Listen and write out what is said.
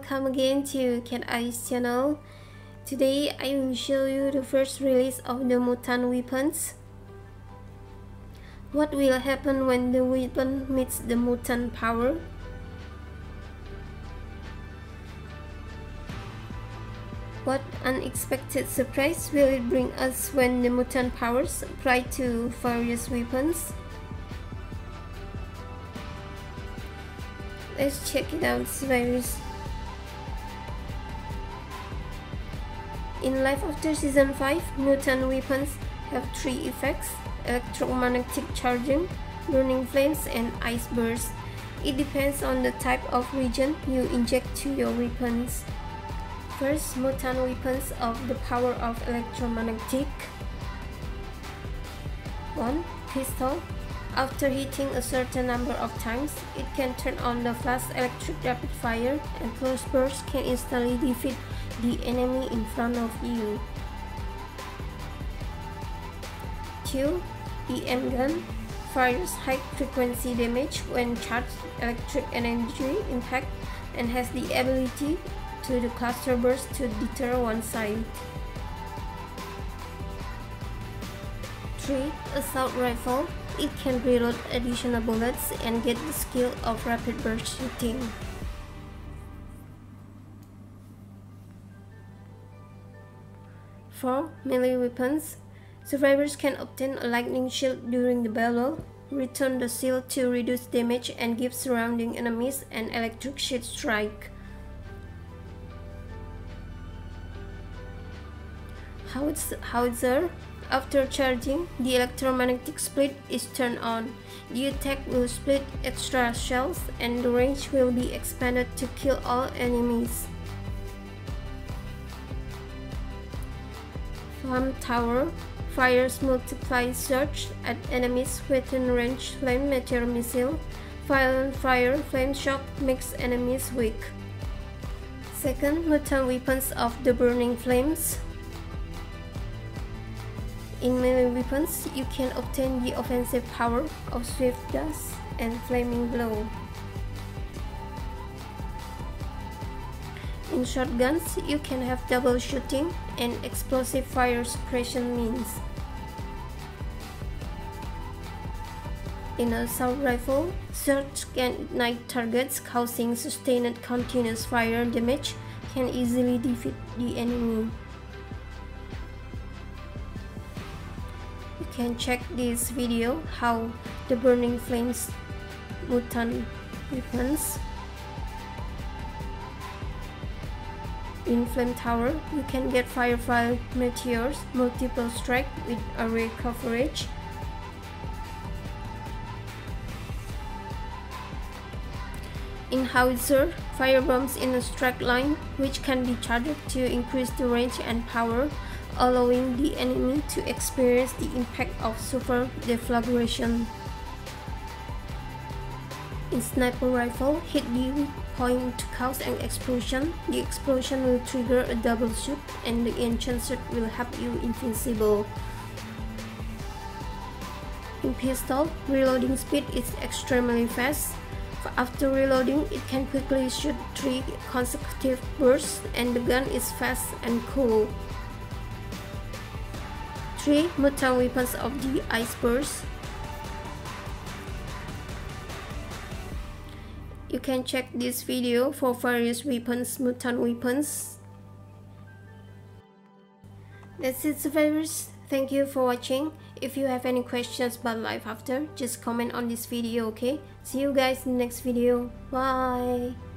welcome again to Cat Eyes channel. Today I will show you the first release of the mutant weapons. What will happen when the weapon meets the mutant power? What unexpected surprise will it bring us when the mutant powers apply to various weapons? Let's check it out, survivors. In Life After Season 5, mutant weapons have three effects, electromagnetic charging, burning flames, and ice bursts. It depends on the type of reagent you inject to your weapons. First, mutant weapons of the power of electromagnetic. 1. Pistol after hitting a certain number of times, it can turn on the flash electric rapid fire and close bursts can instantly defeat the enemy in front of you. 2. EM gun fires high frequency damage when charged electric energy impact and has the ability to the cluster burst to deter one side. 3. Assault rifle it can reload additional bullets and get the skill of rapid burst shooting. For melee weapons, survivors can obtain a lightning shield during the battle, return the shield to reduce damage and give surrounding enemies an electric shield strike. Howitzer after charging, the electromagnetic split is turned on. The attack will split extra shells and the range will be expanded to kill all enemies. Flamethrower fires multiply surge at enemies within range flame meteor missile. Violent fire flame shock makes enemies weak. Second, mutant weapons of the burning flames in melee weapons, you can obtain the offensive power of Swift dash and Flaming Blow. In shotguns, you can have double shooting and explosive fire suppression means. In a assault rifle, Surge can ignite targets causing sustained continuous fire damage can easily defeat the enemy. You can check this video how the burning flames mutant weapons in flamethrower you can get firefly meteors multiple strike with area coverage in howitzer fire bombs in a strike line which can be charged to increase the range and power allowing the enemy to experience the impact of super deflagration. In sniper rifle, hit the point to cause an explosion. The explosion will trigger a double shoot and the shirt will help you invincible. In pistol, reloading speed is extremely fast. After reloading, it can quickly shoot 3 consecutive bursts and the gun is fast and cool. 3. Mutant weapons of the Ice Burst You can check this video for various weapons, mutant weapons. That's it survivors. Thank you for watching. If you have any questions about life after, just comment on this video, okay? See you guys in the next video. Bye!